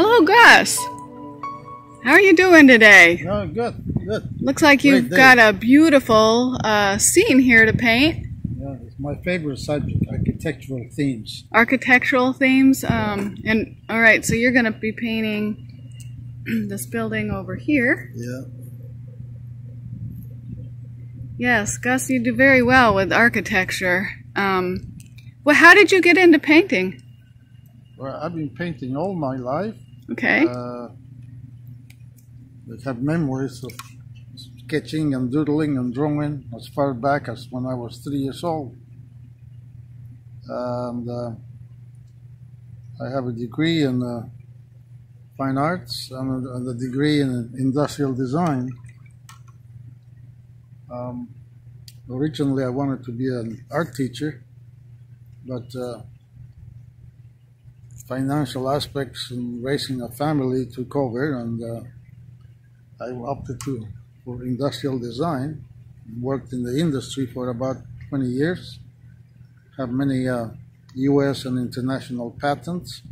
Hello, Gus. How are you doing today? Oh, good, good. Looks like you've got a beautiful uh, scene here to paint. Yeah, it's my favorite subject, architectural themes. Architectural themes. Um, and all right, so you're going to be painting this building over here. Yeah. Yes, Gus, you do very well with architecture. Um, well, how did you get into painting? Well, I've been painting all my life. Okay. Uh, I have memories of sketching and doodling and drawing as far back as when I was three years old. And uh, I have a degree in uh, fine arts and a, and a degree in industrial design. Um, originally, I wanted to be an art teacher, but uh, financial aspects and raising a family to cover, and uh, I opted to for industrial design. Worked in the industry for about 20 years. Have many uh, U.S. and international patents.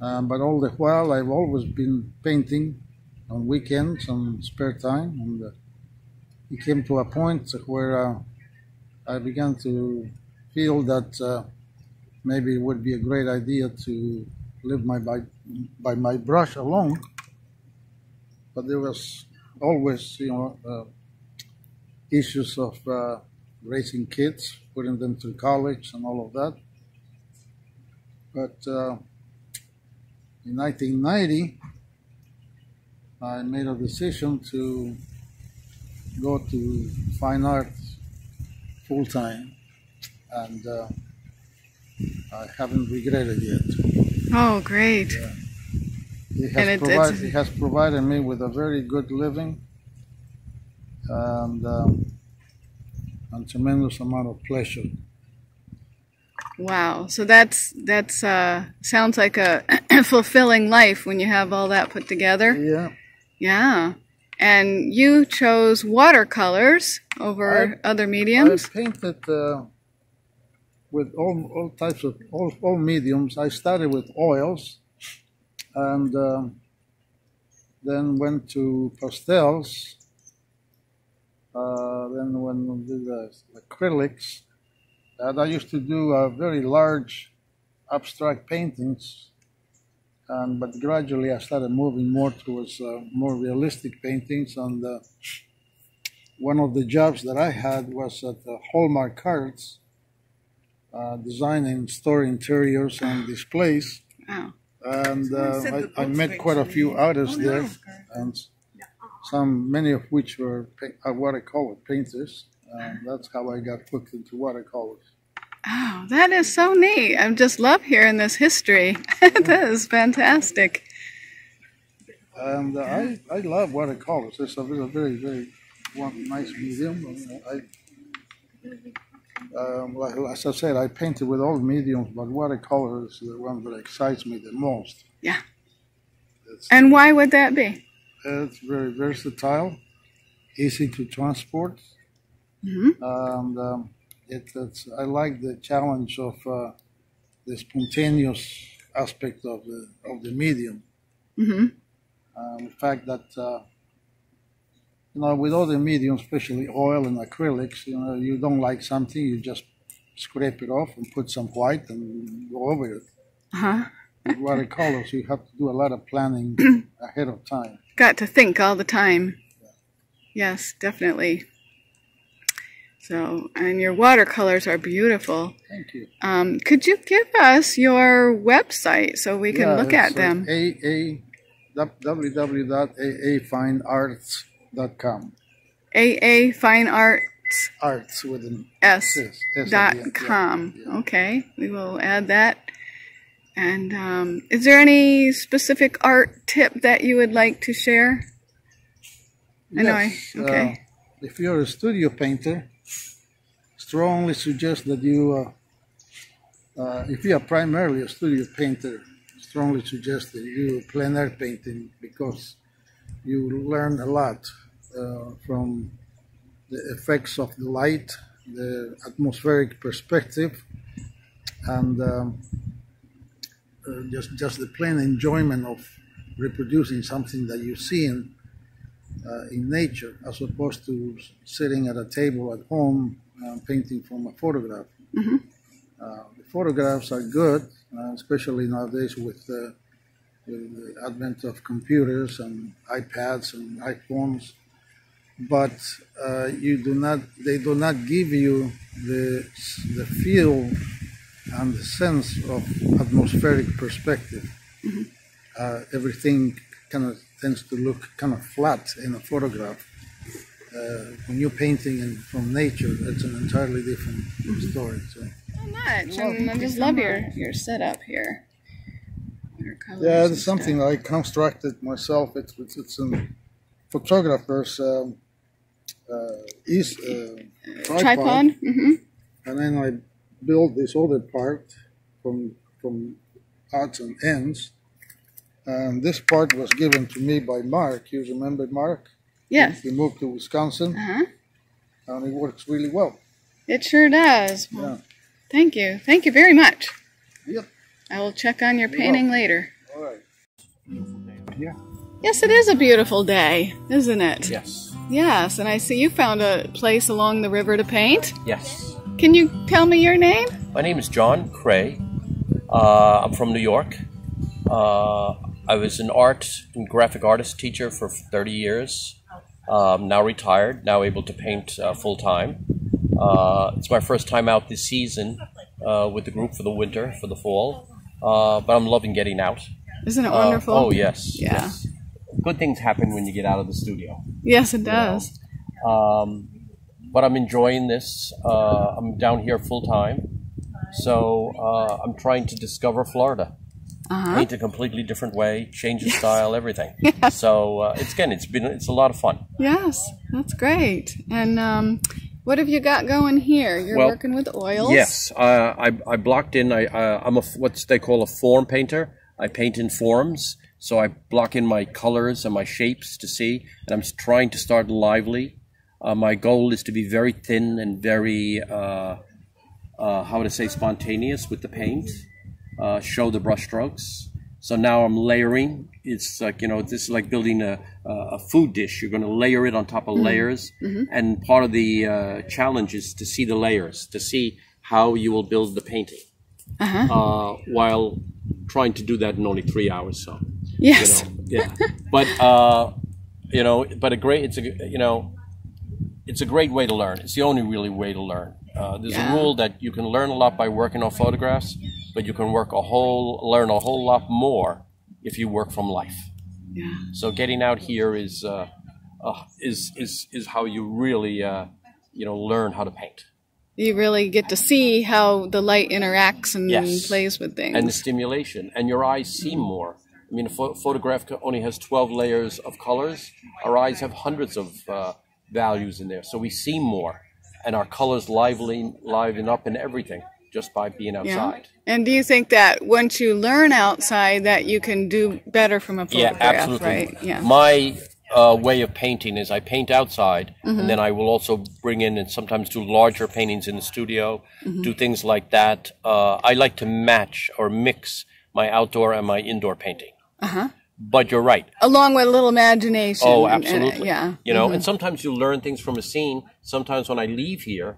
Um, but all the while, I've always been painting on weekends and spare time, and uh, it came to a point where uh, I began to feel that uh, maybe it would be a great idea to live my by, by my brush alone. But there was always, you know, uh, issues of uh, raising kids, putting them through college, and all of that. But uh, in 1990, I made a decision to go to fine arts full time, and uh, I haven't regretted yet. Oh, great. It has, And it- provided, it has provided me with a very good living and, um, and tremendous amount of pleasure. Wow. So that's that's uh, sounds like a fulfilling life when you have all that put together. Yeah, Yeah. And you chose watercolors over other mediums. I painted uh, with all, all types of all, all mediums. I started with oils, and um, then went to pastels. Uh, then went to the acrylics, and I used to do uh, very large abstract paintings. And, but gradually I started moving more towards uh, more realistic paintings. And uh, one of the jobs that I had was at Hallmark Cards, uh, designing store interiors and displays. Wow. And uh, I, I met quite a few artists there, and some, many of which were pa- uh, watercolor painters. And that's how I got hooked into watercolors. Oh, that is so neat. I just love hearing this history. that is fantastic. And uh, I, I love watercolors. It's a, it's a very, very one, nice medium. I, um, like, as I said, I painted with all mediums, but watercolor is the one that excites me the most. Yeah. It's, And why would that be? it's very versatile, easy to transport, hmm and um, it, it's, I like the challenge of uh, the spontaneous aspect of the of the medium. hmm Um, the fact that uh, you know with other mediums, especially oil and acrylics, you know, you don't like something, you just scrape it off and put some white and go over it. Uh-huh. With watercolors, you have to do a lot of planning ahead of time. Got to think all the time. Yes, definitely. So, and your watercolors are beautiful. Thank you. Um, could you give us your website so we can Yeah, look at uh, them? A A www.aafinearts.com. AA Fine Arts Arts with an S S, S dot end, yeah, com. yeah. Okay, we will add that. And um, is there any specific art tip that you would like to share? I know I- okay. uh, if you're a studio painter, strongly suggest that you, uh, uh, if you are primarily a studio painter, strongly suggest that you do plein air painting because you learn a lot uh, from the effects of the light, the atmospheric perspective, and um, uh, just just the plain enjoyment of reproducing something that you see in uh, in nature, as opposed to sitting at a table at home uh, painting from a photograph. Mm-hmm. Uh, the photographs are good, uh, especially nowadays with, uh, with the advent of computers and iPads and iPhones. But uh, you do not; they do not give you the the feel and the sense of atmospheric perspective. Uh, everything kind of tends to look kind of flat in a photograph. Uh, when you're painting in, from nature, it's an entirely different story. So. So much. Well, and I just love your, your setup here. Your colors Yeah, it's something stuff. I constructed myself. It's it's, it's a photographer's um, uh, is uh, tripod, Tripod? Mm-hmm. and then I built this other part from from odds and ends. And this part was given to me by Mark. You remember Mark? Yes. He moved to Wisconsin, Uh-huh. and it works really well. It sure does. Well, Yeah. Thank you. Thank you very much. Yep. I will check on your You're painting welcome. later. All right. Yeah. Yes, it is a beautiful day, isn't it? Yes. Yes, and I see you found a place along the river to paint. Yes. Can you tell me your name? My name is John Craegh. Uh, I'm from New York. Uh, I was an art and graphic artist teacher for 30 years. Um, now retired, now able to paint uh, full time. Uh, it's my first time out this season uh, with the group for the winter, for the fall. Uh, but I'm loving getting out. Isn't it Uh, wonderful? oh, yes. Yeah. yes. Good things happen when you get out of the studio. Yes, it does. Um, but I'm enjoying this. Uh, I'm down here full time, so uh, I'm trying to discover Florida. Uh-huh. Paint a completely different way, change the style, everything. So uh, it's again, it's been it's a lot of fun. Yes, that's great. And um, what have you got going here? You're Well, working with oils. Yes, uh, I, I blocked in. I uh, I'm a what they call a form painter. I paint in forms, so I block in my colors and my shapes to see, and I'm trying to start lively. Uh, my goal is to be very thin and very uh, uh, how I say spontaneous with the paint. Uh, show the brush strokes. So now I'm layering. It's like you know, this is like building a a food dish. You're going to layer it on top of layers, and part of the uh, challenge is to see the layers, to see how you will build the painting, Uh-huh. uh, while trying to do that in only three hours. So Yes. you know, yeah. But uh, you know, but a great. It's a you know, it's a great way to learn. It's the only really way to learn. Uh, there's Yeah. a rule that you can learn a lot by working on photographs, but you can work a whole learn a whole lot more if you work from life. Yeah. So getting out here is uh, uh, is is is how you really uh, you know learn how to paint You really get to see how the light interacts and Yes. plays with things. and the stimulation, and your eyes see more. I mean, a pho- photograph only has twelve layers of colors. Our eyes have hundreds of uh, values in there, so we see more, and our colors lively liven up and everything just by being yeah. outside. And do you think that once you learn outside that you can do better from a Yeah, absolutely. right? Yeah. My uh, way of painting is I paint outside, and then I will also bring in and sometimes do larger paintings in the studio, do things like that. Uh, I like to match or mix my outdoor and my indoor painting. Uh-huh. But you're right. Along with a little imagination. Oh, and- and- absolutely. yeah. You know, and sometimes you learn things from a scene. Sometimes when I leave here,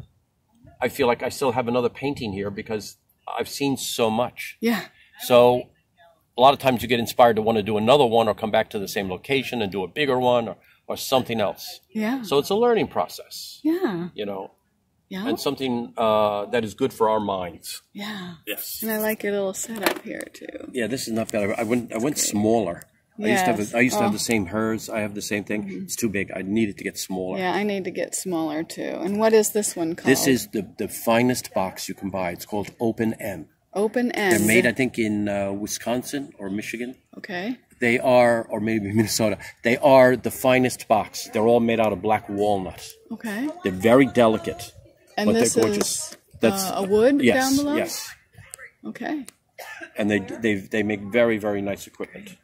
I feel like I still have another painting here because I've seen so much. Yeah. So a lot of times you get inspired to want to do another one or come back to the same location and do a bigger one or, or something else. Yeah. So it's a learning process, Yeah. you know, Yeah. and something uh, that is good for our minds. yeah. Yes. And I like your little setup here too. Yeah, this is not bad. I- I went I went smaller. I used to have a, I used to have Oh. the same hers. I have the same thing. It's too big. I need it to get smaller. Yeah, I need to get smaller too. And what is this one called? This is the, the finest box you can buy. It's called Open M. open M. They're made, I think, in uh, Wisconsin or Michigan. Okay. They are, or maybe Minnesota. They are the finest box. They're all made out of black walnut. Okay. They're very delicate, And but this they're gorgeous. is That's uh, a wood yes, down below. yes. Okay. And they they they make very very nice equipment.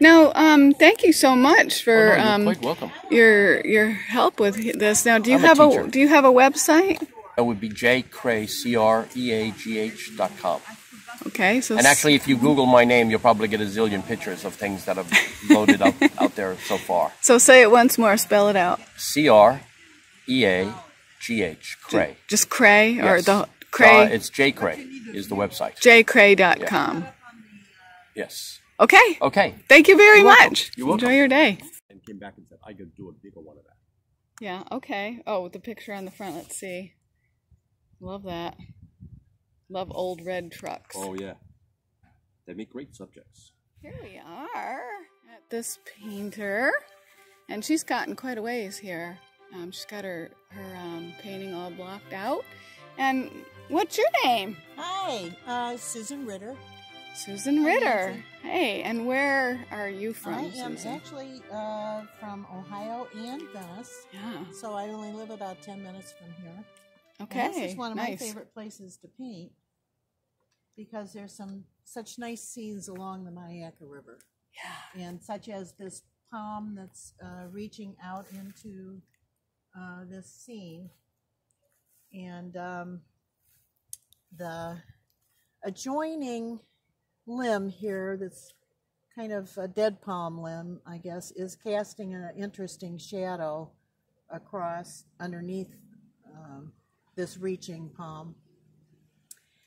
Now, um, thank you so much for Oh, no, you're um, quite welcome. your your help with this. Now, do you I'm have a, teacher. do you have a website? That would be jcraegh c r e a g h dot com. Okay, so And actually, if you Google my name, you'll probably get a zillion pictures of things that I've loaded up out there so far. so say it once more. Spell it out. C R E A G H Craegh. Just Craegh or Yes. The Uh, it's J Craegh is the website. jcraegh.com. Yes. Okay. Okay. Thank you very You're welcome. much. You're welcome. Enjoy your day. And came back and said, I could do a bigger one of that. Yeah, okay. Oh, with the picture on the front, let's see. Love that. Love old red trucks. Oh yeah. They make great subjects. Here we are at this painter, and she's gotten quite a ways here. Um, she's got her her um, painting all blocked out. And what's your name? Hi, uh, Susan Ritter. Susan Ritter. Hey, and where are you from, I am Susan? actually uh, from Ohio and Venice, Yeah. so I only live about 10 minutes from here. Okay. And this is one of my favorite places to paint because there's some such nice scenes along the Myakka River, Yeah. and such as this palm that's uh, reaching out into uh, this scene, and um, the adjoining limb here that's kind of a dead palm limb, I guess, is casting an interesting shadow across underneath um, this reaching palm.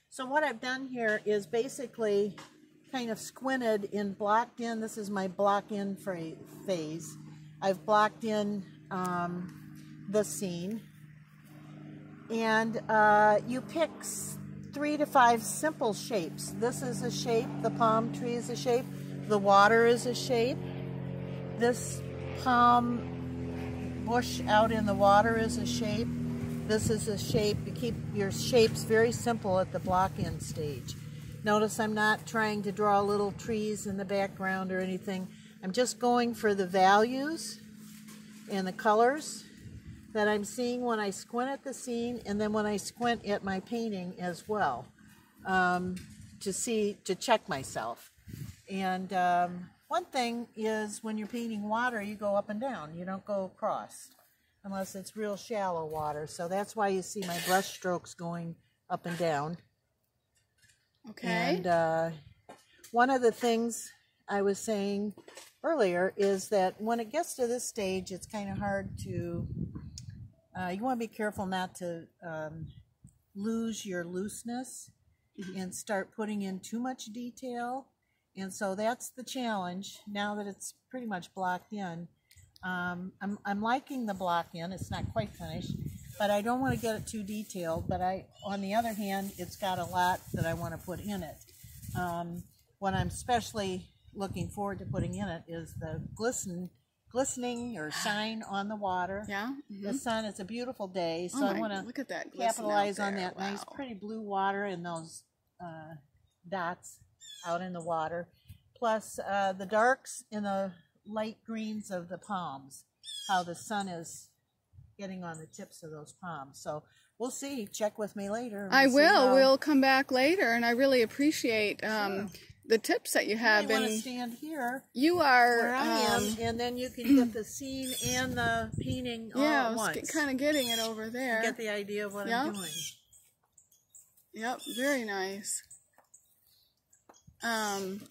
So what I've done here is basically kind of squinted and blocked in. This is my block in phase. I've blocked in um, the scene. And uh, you pick three to five simple shapes. This is a shape, the palm tree is a shape, the water is a shape, this palm bush out in the water is a shape, this is a shape. You keep your shapes very simple at the block in stage. Notice I'm not trying to draw little trees in the background or anything. I'm just going for the values and the colors that I'm seeing when I squint at the scene and then when I squint at my painting as well um, to see, to check myself. And um, one thing is when you're painting water, you go up and down, you don't go across unless it's real shallow water. So that's why you see my brush strokes going up and down. Okay. And uh, one of the things I was saying earlier is that when it gets to this stage, it's kind of hard to. Uh, you want to be careful not to um, lose your looseness and start putting in too much detail. And so that's the challenge now that it's pretty much blocked in. Um, I'm, I'm liking the block in. It's not quite finished, but I don't want to get it too detailed. But I, on the other hand, it's got a lot that I want to put in it. Um, what I'm especially looking forward to putting in it is the glisten, glistening or shine on the water. yeah. The mhm. sun. It's a beautiful day, so Oh I want to look at that capitalize on that nice, pretty blue water and those uh, dots out in the water, plus uh, the darks and the light greens of the palms. How the sun is getting on the tips of those palms. So we'll see. Check with me later. and I will. how- We'll come back later, and I really appreciate um, the tips that you I have. want to And stand here you are. where I am, um, and then you can get the scene and the painting yeah, I at kind of getting it over there. get the idea of what Yeah. I'm doing. Yep, very nice. Um,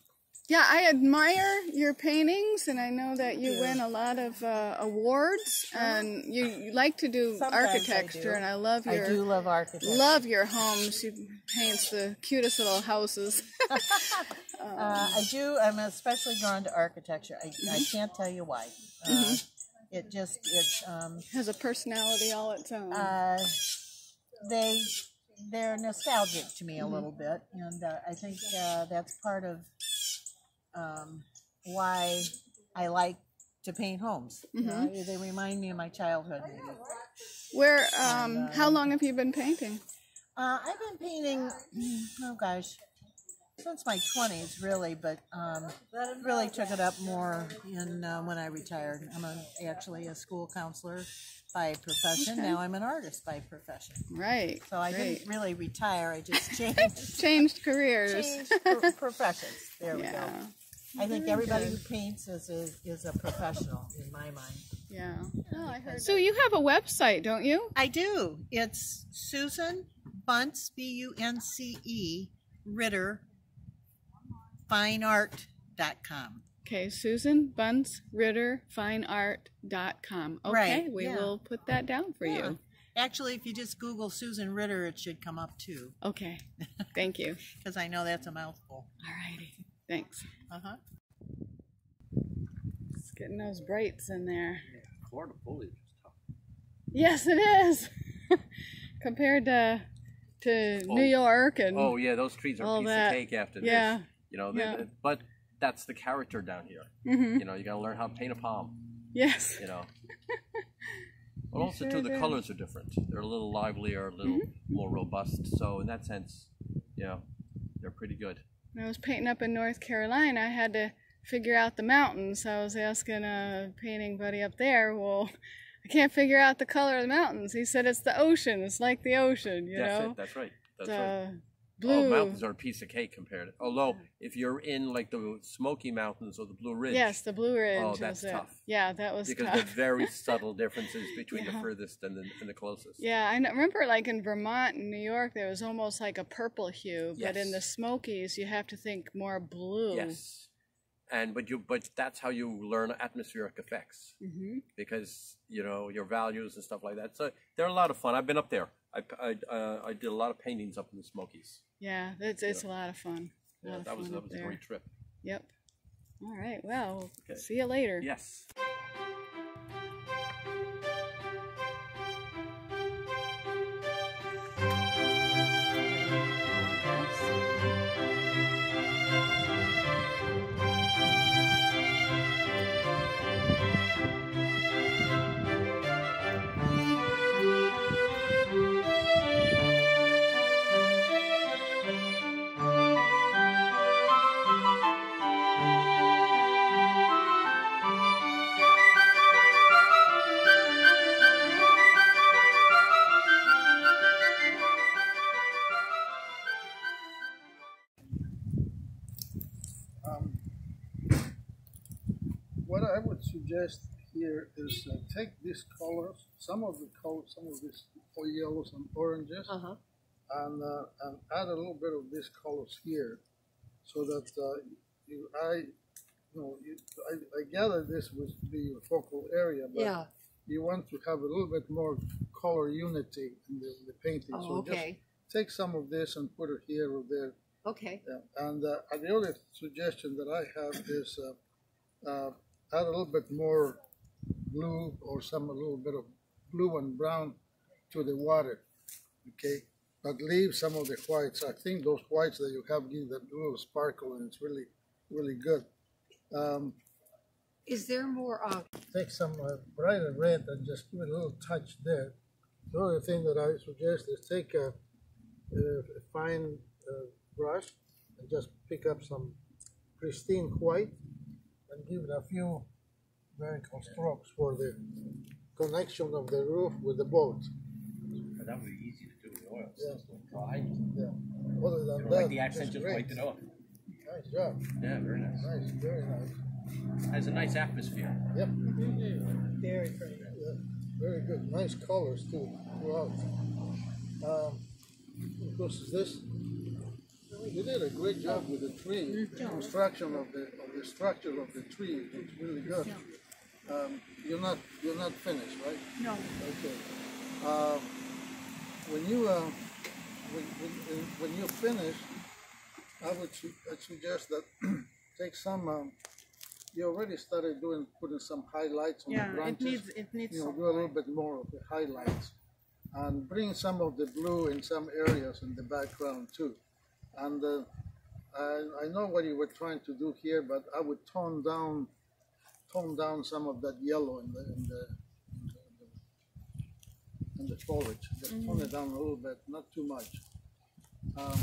yeah, I admire your paintings, and I know that you you. win a lot of uh, awards, and you, you like to do Sometimes I architecture, do. and I love your. I do love architecture. love your homes. She paints the cutest little houses. Uh, I do. I'm especially drawn to architecture. I, I Mm-hmm. can't tell you why. Uh, It just it um, Has a personality all its own. uh, they they're nostalgic to me a little bit, and uh, I think uh, that's part of um, why I like to paint homes. You know, they remind me of my childhood. Maybe. Where? Um, how long have you been painting? Uh, I've been painting. Oh gosh. Since my twenties, really, but um, really took it up more in uh, when I retired. I'm a, actually a school counselor by profession. Now I'm an artist by profession. Right. So I Great. didn't really retire. I just changed, Changed careers. changed pro- professions. There we Yeah. go. I think everybody who paints is a, is a professional in my mind. Yeah. Oh, I heard. So you have a website, don't you? I do. It's Susan Bunce, B U N C E, Ritter susanfineart.com. Okay, Susan Bunce Ritter fineart.com. Okay, Right, we yeah. will put that down for Yeah. you. Actually, if you just Google Susan Ritter, it should come up too, Okay, thank you. because I know that's a mouthful. All righty, thanks. Uh huh. It's getting those brights in there. Florida foliage is tough. Yes, it is. Compared to to Oh. New York and Oh yeah, those trees are All a piece that. of cake after this. You know, Yeah. they- but that's the character down here. Mhm. You know, you got to learn how to paint a palm. yes, You know. But also sure too, the do. colors are different. They're a little livelier, a little Mm-hmm. more robust. So in that sense, you know, they're pretty good. when I was painting up in North Carolina, I had to figure out the mountains. I was asking a painting buddy up there, well, I can't figure out the color of the mountains. He said it's the ocean. It's like the ocean, you that's know. it. That's right. That's right. Blue. Oh, mountains are a piece of cake compared. to Although if you're in like the Smoky Mountains or the Blue Ridge, Yes, the Blue Ridge. Oh, was that's it. tough. Yeah, that was because tough. there's very subtle differences between the furthest and the, and the closest. Yeah, I remember like in Vermont and New York, there was almost like a purple hue, but in the Smokies, you have to think more blue. Yes. And but you but that's how you learn atmospheric effects hmm because you know your values and stuff like that. So they're a lot of fun. I've been up there. I I, uh, I did a lot of paintings up in the Smokies. Yeah, it's it's a lot of fun. A Yeah, that was that was a great trip. Yep. All right. Well, Okay. see you later. Yes. What I would suggest here is uh, take these colors, some of the colors, some of these yellows and oranges, Uh-huh. and, uh, and add a little bit of these colors here, so that uh, you, I, you know, you, I, I gather this would be your focal area, but Yeah. you want to have a little bit more color unity in the, the painting. Oh, so okay. just take some of this and put it here or there. Okay. Yeah, and uh, and the other suggestion that I have is uh, uh, add a little bit more blue or some a little bit of blue and brown to the water, okay? But leave some of the whites. I think those whites that you have give that little sparkle, and it's really, really good. Um, Is there more? Uh, take some uh, brighter red and just give it a little touch there. The other thing that I suggest is take a, a fine uh, brush and just pick up some pristine white and give it a few vertical strokes for the connection of the roof with the boat. That would be easy to do with oil. Yeah. It's dry. Yeah. Other than You know, that, like the accent just great. wiped it off. Nice job. Yeah, very nice. Nice, very nice. Has a nice atmosphere. Yep. Very pretty. Yeah, very good. Nice colors too throughout. Um, of course, is this you did a great job with the tree. The construction of the of the structure of the tree was really good. Um, you're not you're not finished, right? No. Okay. Uh, when you uh, when, when, when you finish, I would su- I'd suggest that take some. Um, you already started doing putting some highlights on Yeah, the it needs it needs you know, do a little bit more of the highlights and bring some of the blue in some areas in the background too. And uh, I, I know what you were trying to do here, but I would tone down, tone down some of that yellow in the in the in the, in the foliage. Just tone it down a little bit, not too much. Um.